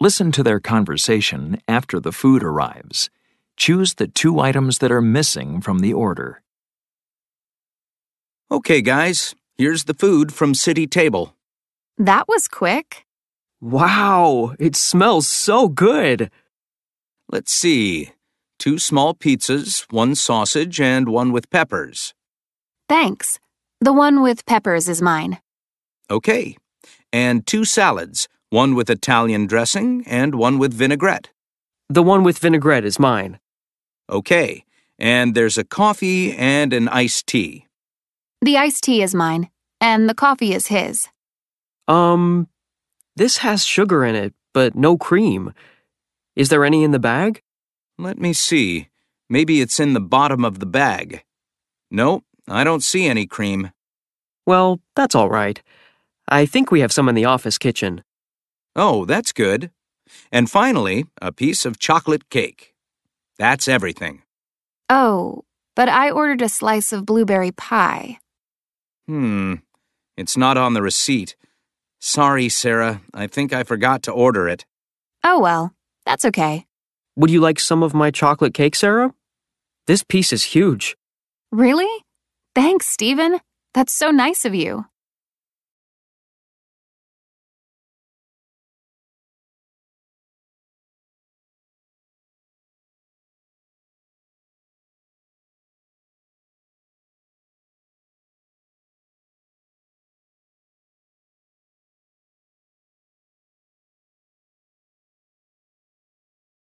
Listen to their conversation after the food arrives. Choose the two items that are missing from the order. Okay, guys, here's the food from City Table. That was quick. Wow, it smells so good. Let's see. Two small pizzas, one sausage, and one with peppers. Thanks. The one with peppers is mine. Okay. And two salads, one with Italian dressing and one with vinaigrette. The one with vinaigrette is mine. Okay. And there's a coffee and an iced tea. The iced tea is mine, and the coffee is his. Um, this has sugar in it, but no cream. Is there any in the bag? Let me see. Maybe it's in the bottom of the bag. No, I don't see any cream. Well, that's all right. I think we have some in the office kitchen. Oh, that's good. And finally, a piece of chocolate cake. That's everything. Oh, but I ordered a slice of blueberry pie. Hmm. It's not on the receipt. Sorry, Sarah. I think I forgot to order it. Oh well, that's okay. Would you like some of my chocolate cake, Sarah? This piece is huge. Really? Thanks, Steven. That's so nice of you.